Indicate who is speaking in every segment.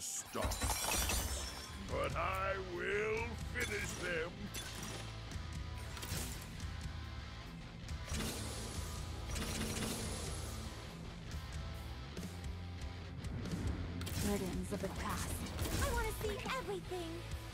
Speaker 1: stop. But I will finish them.
Speaker 2: Burdens of the past.
Speaker 3: I want to see everything.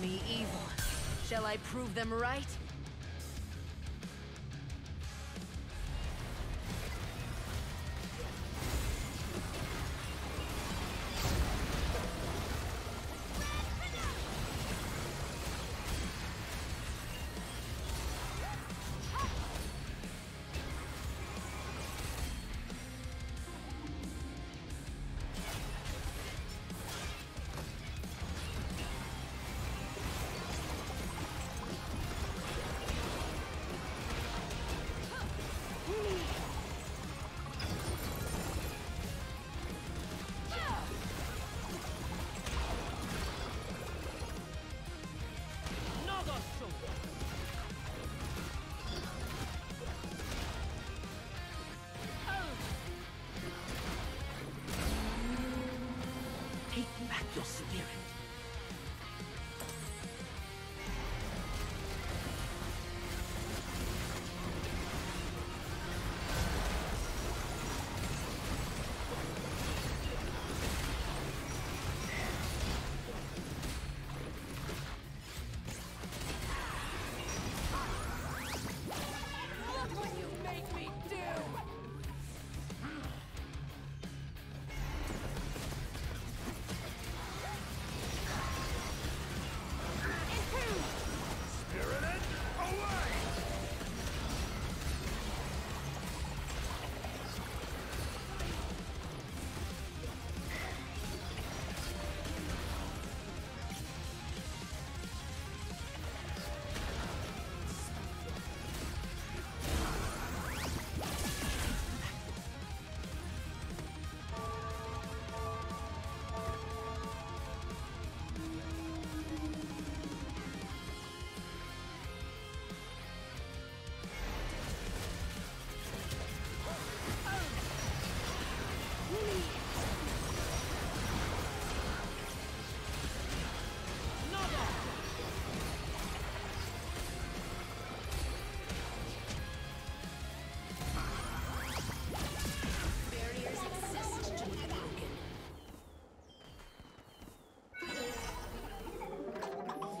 Speaker 1: Me evil. Shall I prove them right?
Speaker 4: 要死定了。